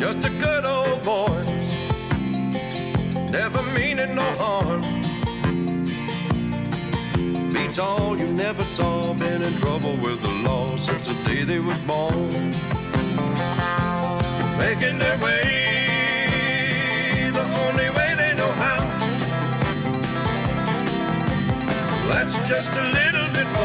just a good old boy, never meaning no harm. Beats all you never saw, been in trouble with the law since the day they was born. Making their way the only way they know how. That's just a little bit more.